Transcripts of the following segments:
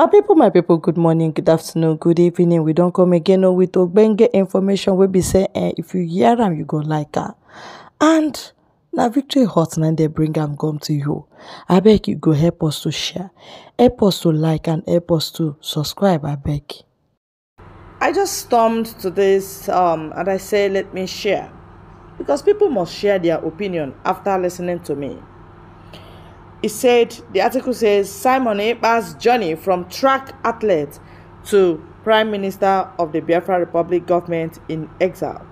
my people, my people, good morning good afternoon good evening we don come again o with ogbenge information wey be say eh if you hear am you go like am and na victory hot na dey bring am come to you abeg you go help us to share help us to like and help us to subscribe I abeg. I just stormed to this um, and I say let me share because people must share their opinion after listening to me. It said, the article says Simon Ekpa's journey from track athlete to Prime Minister of the Biafra Republic government in exile.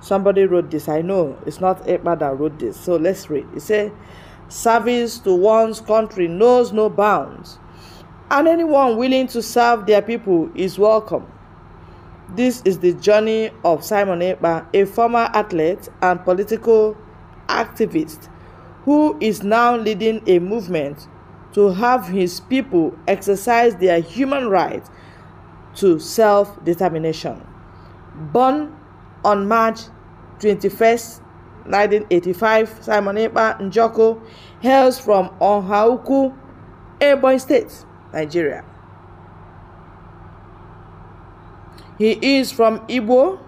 Somebody wrote this. I know it's not Ekpa that wrote this. So let's read. It said, Service to one's country knows no bounds, and anyone willing to serve their people is welcome. This is the journey of Simon Ekpa, a former athlete and political activist who is now leading a movement to have his people exercise their human right to self determination. Born on March 21st, 1985, Simon Ekpa Njoku hails from Ohaukwu, Ebonyi State, Nigeria. He is from Igbo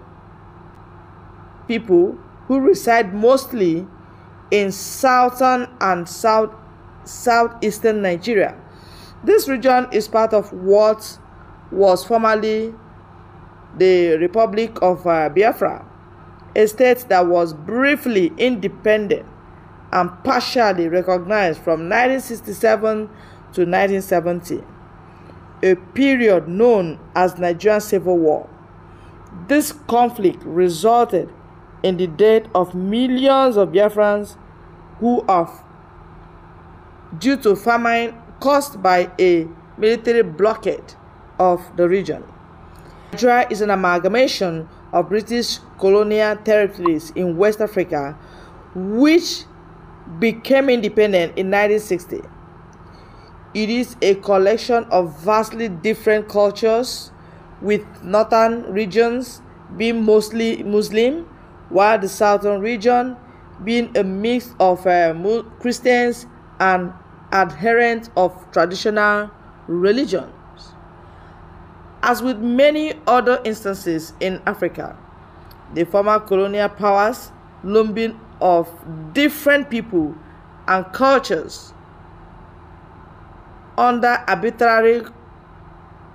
people who reside mostly in southern and south southeastern Nigeria. This region is part of what was formerly the Republic of uh, Biafra, a state that was briefly independent and partially recognized from 1967 to 1970, a period known as Nigerian Civil War. This conflict resulted in the death of millions of Biafrans who are due to famine caused by a military blockade of the region. Nigeria is an amalgamation of British colonial territories in West Africa which became independent in 1960. It is a collection of vastly different cultures with northern regions being mostly Muslim while the southern region being a mix of uh, Christians and adherents of traditional religions. As with many other instances in Africa, the former colonial powers lumbing of different people and cultures under arbitrary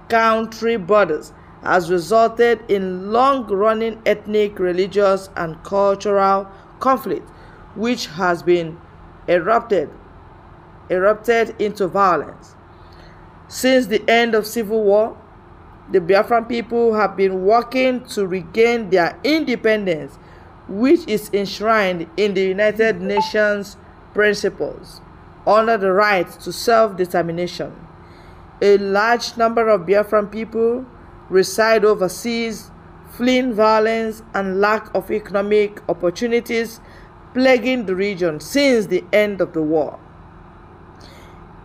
country borders has resulted in long-running ethnic, religious, and cultural conflict, which has been erupted, erupted into violence. Since the end of civil war, the Biafran people have been working to regain their independence, which is enshrined in the United Nations principles under the right to self-determination. A large number of Biafran people reside overseas, fleeing violence and lack of economic opportunities plaguing the region since the end of the war.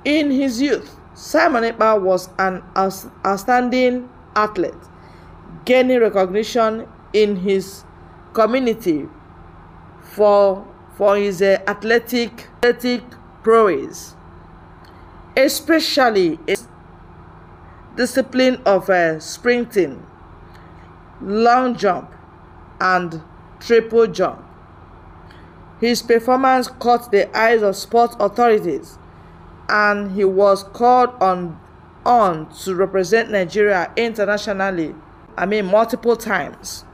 In his youth, Simon Ekpa was an outstanding athlete, gaining recognition in his community for, for his uh, athletic, athletic prowess, especially discipline of uh, sprinting, long jump, and triple jump. His performance caught the eyes of sports authorities and he was called on, on to represent Nigeria internationally, I mean multiple times.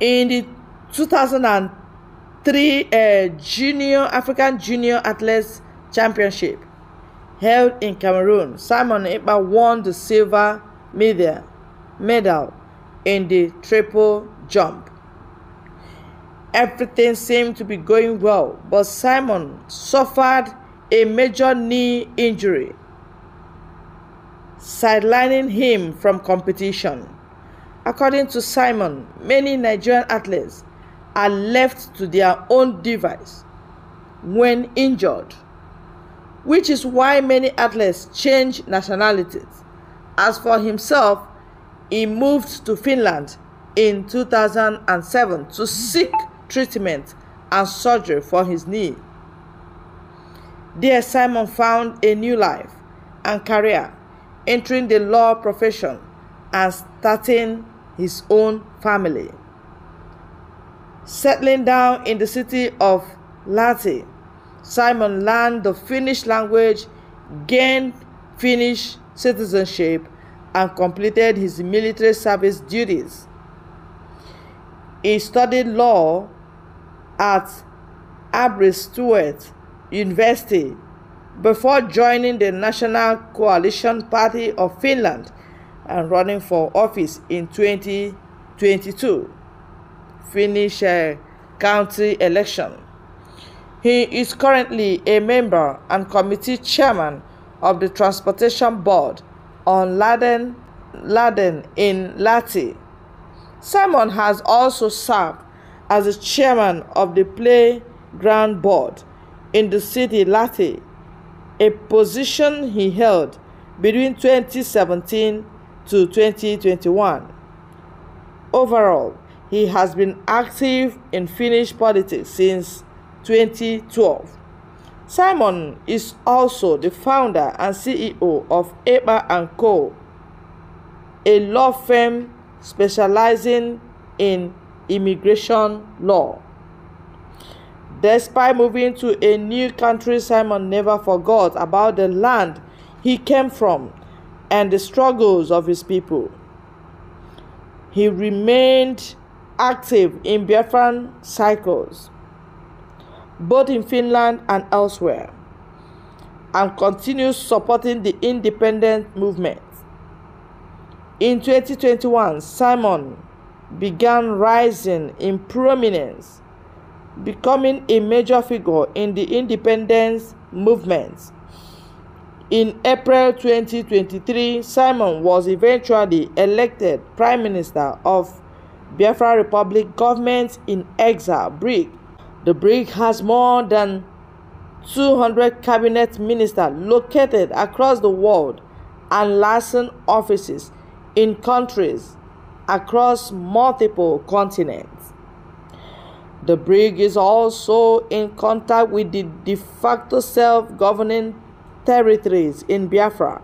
In the 2003 uh, Junior African Junior Athletes Championship held in Cameroon, Simon Ekpa won the silver medal, medal in the triple jump. Everything seemed to be going well, but Simon suffered a major knee injury, sidelining him from competition. According to Simon, many Nigerian athletes are left to their own device when injured, which is why many athletes change nationalities. As for himself, he moved to Finland in 2007 to seek treatment and surgery for his knee. There, Simon found a new life and career, entering the law profession and starting his own family. Settling down in the city of Lahti, Simon learned the Finnish language, gained Finnish citizenship, and completed his military service duties. He studied law at Aberystwyth University before joining the National Coalition Party of Finland and running for office in 2022 Finnish uh, county election. He is currently a member and committee chairman of the Transportation Board on Laden, Laden in Lahti. Simon has also served as the chairman of the Playground Board in the city Lahti, a position he held between 2017 to 2021. Overall, he has been active in Finnish politics since 2012. Simon is also the founder and CEO of Ekpa & Co., a law firm specializing in immigration law. Despite moving to a new country, Simon never forgot about the land he came from and the struggles of his people. He remained active in Biafran cycles, both in Finland and elsewhere, and continues supporting the independent movement. In 2021, Simon began rising in prominence, becoming a major figure in the independence movement. In April 2023, Simon was eventually elected Prime Minister of Biafra Republic government in exile, BRIC. The BRIC has more than 200 cabinet ministers located across the world and license offices in countries across multiple continents. The BRIC is also in contact with the de facto self governing territories in Biafra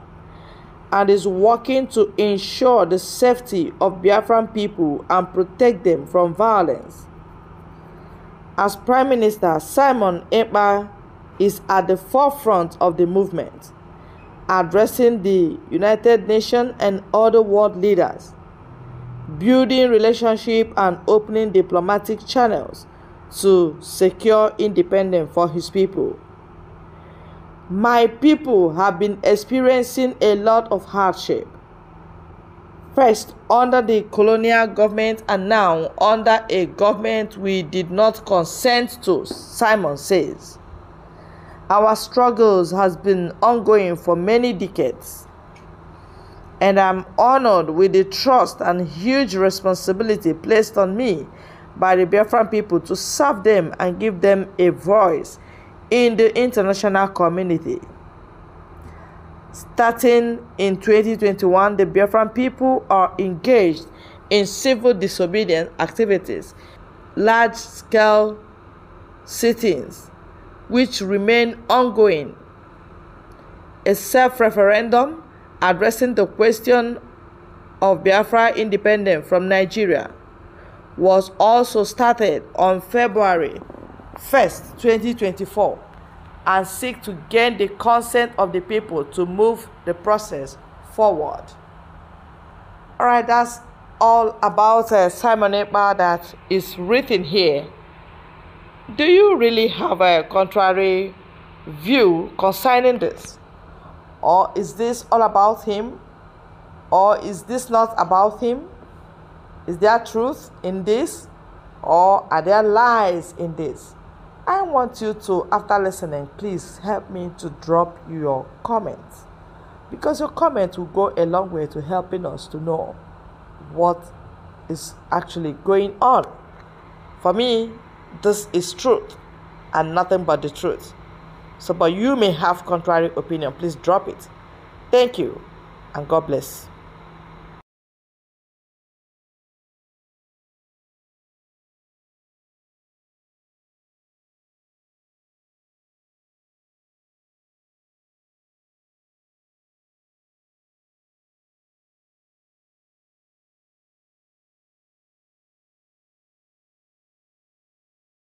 and is working to ensure the safety of Biafran people and protect them from violence. As Prime Minister, Simon Ekpa is at the forefront of the movement, addressing the United Nations and other world leaders building relationship and opening diplomatic channels to secure independence for his people. My people have been experiencing a lot of hardship. First, under the colonial government, and now under a government we did not consent to, Simon says. Our struggles has been ongoing for many decades and I'm honored with the trust and huge responsibility placed on me by the Biafran people to serve them and give them a voice in the international community. Starting in 2021, the Biafran people are engaged in civil disobedience activities, large scale sittings, which remain ongoing. A self referendum addressing the question of Biafra independence from Nigeria was also started on February 1st, 2024 and seek to gain the consent of the people to move the process forward. All right, that's all about uh, Simon Ekpa that is written here. Do you really have a contrary view concerning this? Or is this all about him? Or is this not about him? Is there truth in this? Or are there lies in this? I want you to, after listening, please help me to drop your comments. Because your comment will go a long way to helping us to know what is actually going on. For me, this is truth and nothing but the truth. So, but you may have contrary opinion. Please drop it. Thank you and God bless.